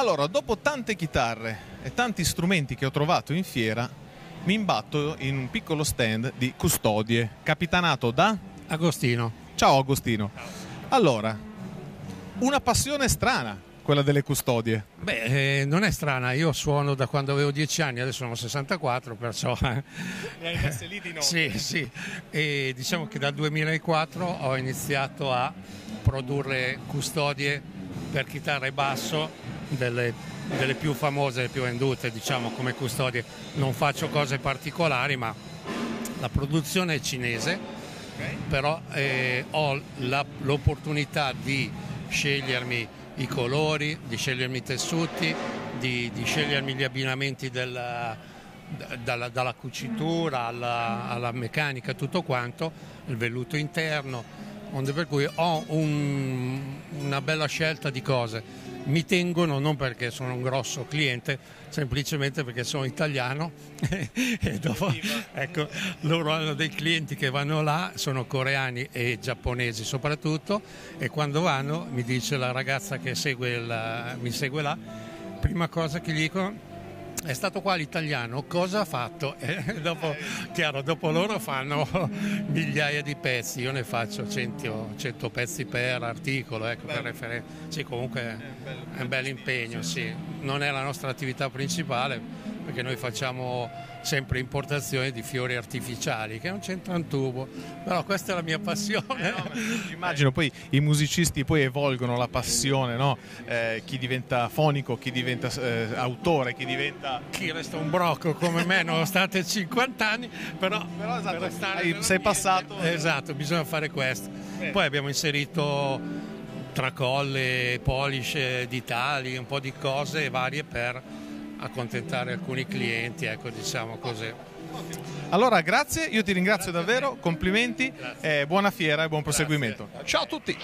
Allora, dopo tante chitarre e tanti strumenti che ho trovato in fiera, mi imbatto in un piccolo stand di custodie, capitanato da Agostino. Ciao Agostino. Allora, una passione strana, quella delle custodie. Beh, eh, non è strana, io suono da quando avevo 10 anni, adesso sono 64, perciò... Mi hai messe lì di Sì, sì. E diciamo che dal 2004 ho iniziato a produrre custodie per chitarra e basso delle, delle più famose, più vendute, diciamo come custodie. Non faccio cose particolari, ma la produzione è cinese, però eh, ho la- l'opportunità di scegliermi i colori, di scegliermi i tessuti, di, di scegliermi gli abbinamenti della, da- dalla, dalla cucitura alla, alla meccanica, tutto quanto, il velluto interno, per cui ho un- una bella scelta di cose. Mi tengono non perché sono un grosso cliente, semplicemente perché sono italiano e dopo ecco, loro hanno dei clienti che vanno là, sono coreani e giapponesi soprattutto e quando vanno mi dice la ragazza che segue il- mi segue là, prima cosa che gli dicono è stato qua l'italiano, cosa ha fatto? E dopo, chiaro, dopo loro fanno migliaia di pezzi, io ne faccio 100, 100 pezzi per articolo, ecco, per referenza. Sì, comunque è un bel impegno, sì. Non è la nostra attività principale perché noi facciamo sempre importazioni di fiori artificiali che non c'entra un tubo, però questa è la mia passione. Immagino poi i musicisti poi evolgono la passione, no? Eh, chi diventa fonico, chi diventa eh, autore, chi diventa... Chi resta un brocco come me, nonostante 50 anni, però, Però, esatto, per nell'ambiente- sei passato- Esatto, bisogna fare questo. Poi abbiamo inserito tracolle, polish eh, di tali, un po' di cose varie per accontentare alcuni clienti, ecco diciamo così. Allora, grazie, io ti ringrazio davvero, complimenti, eh, buona fiera e buon proseguimento. Ciao a tutti!